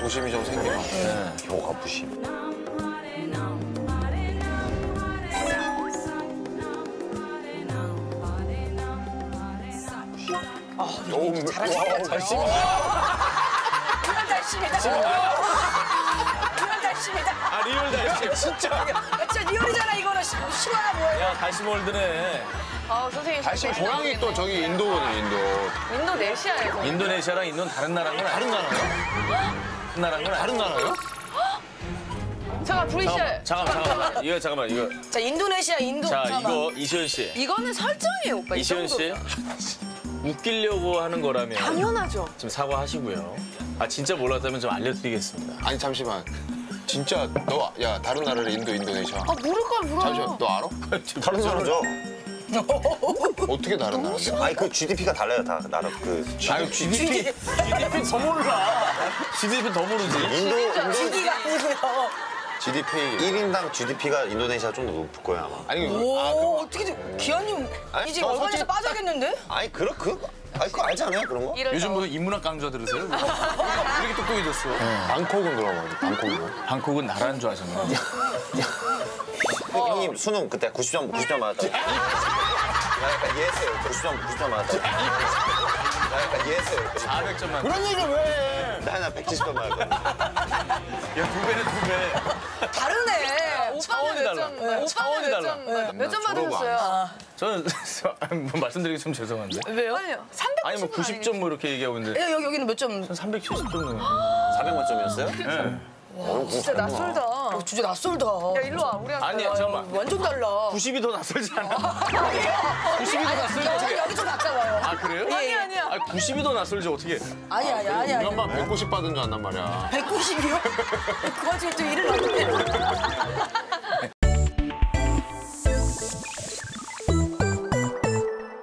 부심이 좀 생기나 네. 혀가 부심. 오, 잘하시다. 열심히. 이런 날씨입니다. 이런 날씨입니다. 아 리얼 다이시 진짜. 진짜 리얼이잖아 이거는 시- 실화야 뭐예요? 야 다시 몰드네. 아 선생님. 다시 많이 고향이. 또 저기 인도거든요, 인도. 인도네시아에서. 인도네시아랑 인도는 다른 나라인 건 다른 나라요? 다른 나라인 건 다른 나라요? 잠깐 브리시. 잠깐만 잠깐만 이거 잠깐만 이거 자 인도네시아 인도. 자 잠깐만. 이거 이시연 씨 이거는 설정이에요 오빠. 이 이시연 씨. 웃기려고 하는 거라면 당연하죠. 좀 사과하시고요. 아 진짜 몰랐다면 좀 알려드리겠습니다. 아니, 잠시만. 진짜 너, 야, 다른 나라를 인도, 인도네시아. 아 모를 걸 물어. 잠시만, 너 알아? 다른 나라죠. 어떻게 다른 나라인데? 아니 그 GDP가 달라요 다 나라 그 아유 GDP GDP 더 몰라. GDP 더 모르지. 인도 인도 기기가 아니고요. GDP. 1인당 GDP가 인도네시아 좀 더 높을 거야 아마. 아니, 오 아, 그럼 어떻게 돼? 기아님 아니, 이제 저 얼굴에서 솔직히- 빠져야겠는데? 아니 그렇 그 아니 그거 알지 않아요 그런 거? 요즘 거. 무슨 인문학 강좌 들으세요? 이렇게 똑똑해졌어. 방콕은 들어가지, 방콕은. 방콕은 나라인 줄 아셨나요? 형님 수능 그때 90점 90점 맞았다. 나 약간 이해했어요. 90점 90점 맞았다. 나 약간 이해했어요. 400점 만. 그런 얘기를 왜 해? 나나 170점 맞았다. 야두 배네 두 배. 몇. 점? 몇점 안 받으셨어요? 저는 뭐 말씀드리기 좀 죄송한데. 왜요? 아니요. 390은 아니 뭐 90점 뭐 이렇게 얘기하고 있는데 여, 여기는 몇 점? 370점 넘는. 400만 점이었어요? 네. 진짜 낯설다. 어, 진짜 낯설다. 야 일로 와 우리한테. 아니야 잠깐만. 완전 달라. 90이 더 낯설지 않아? 90이 더 낯설지 여기, 어떻게? 여기 좀 가까워요. 아 그래요? 예, 예. 아니야. 아 90이 더 낯설지 어떻게? 아니 아니 아니 우리 아니. 엄마 190 받은 줄 안단 말이야. 190이요? 그거 지금 또 일을 하고